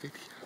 video.